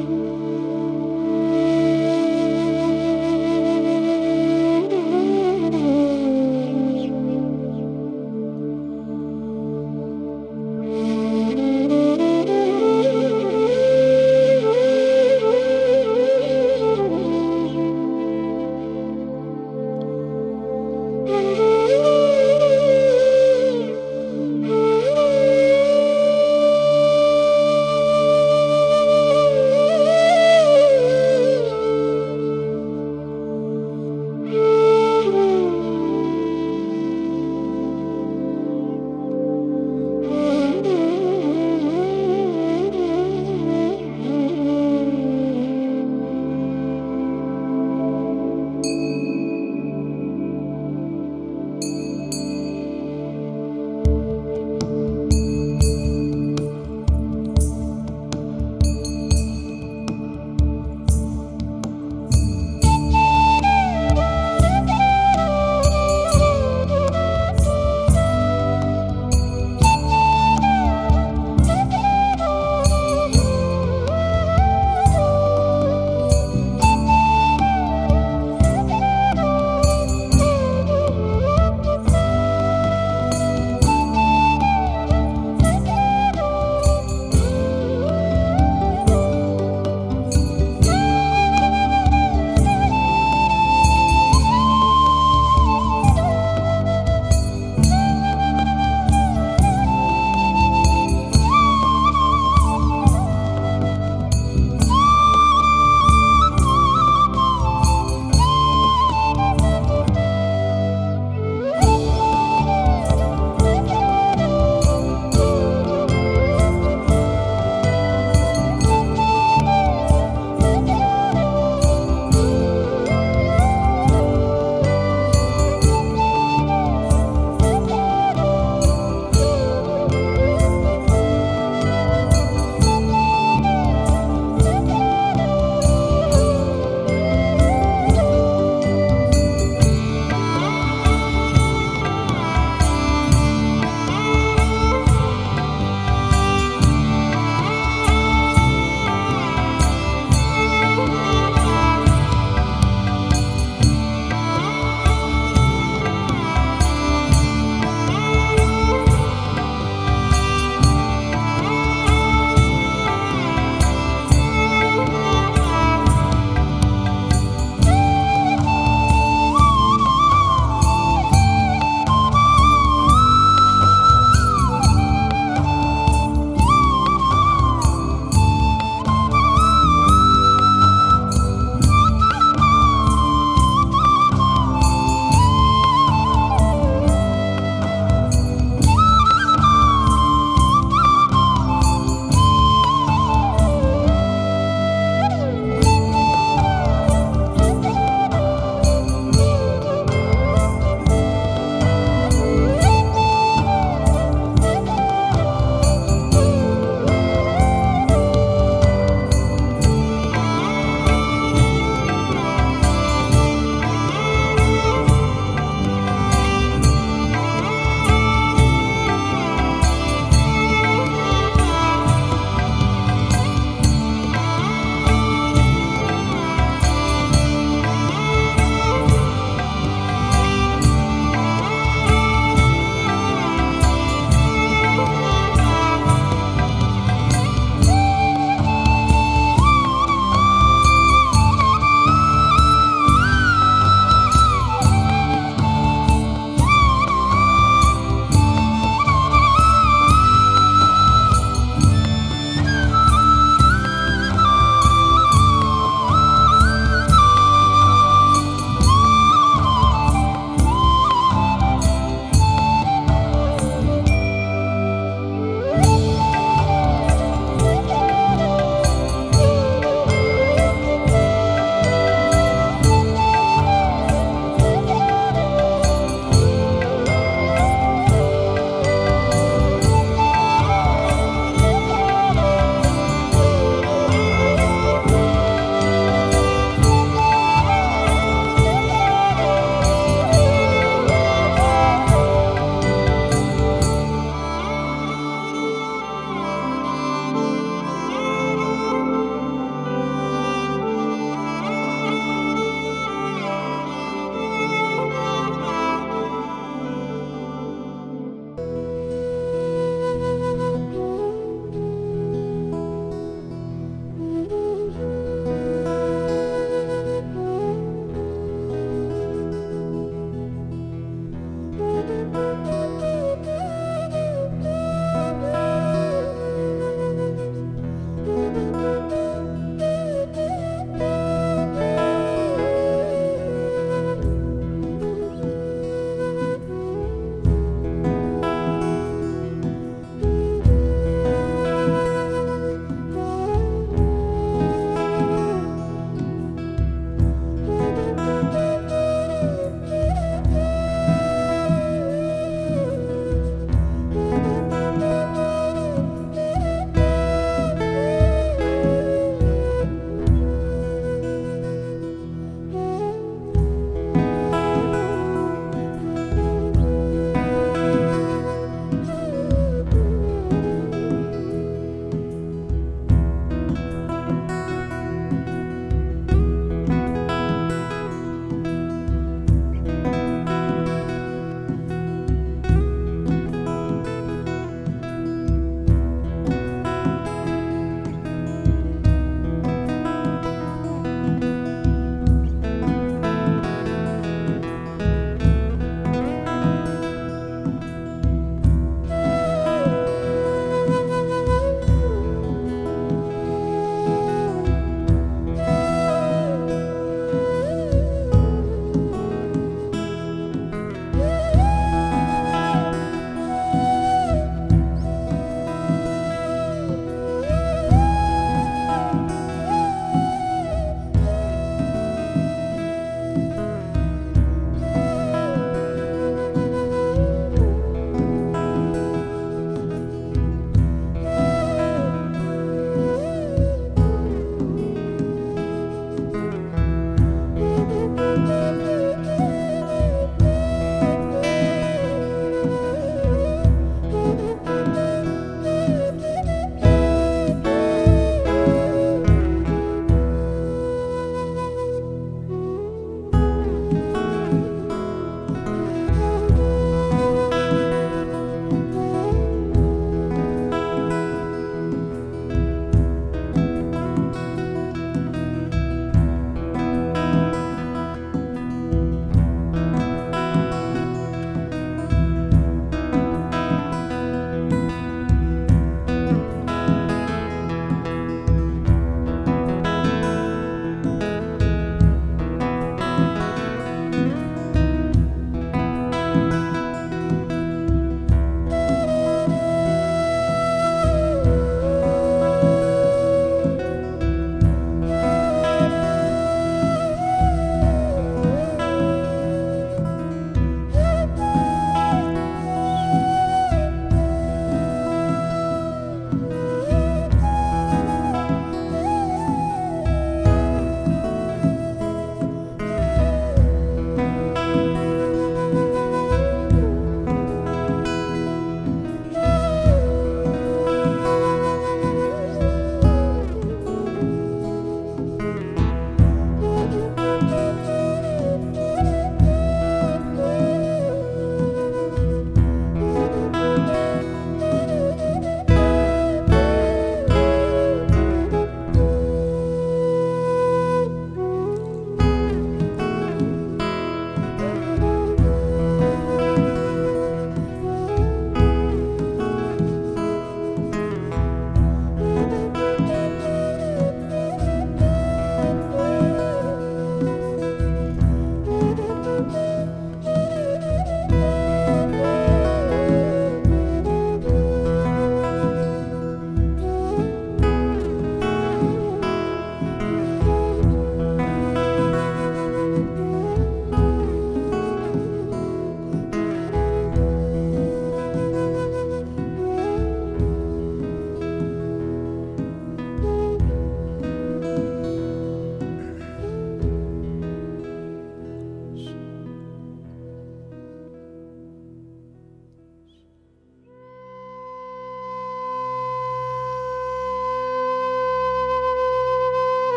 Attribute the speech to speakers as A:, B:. A: you.